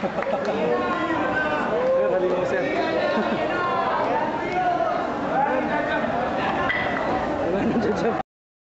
Sir, halimaw sir.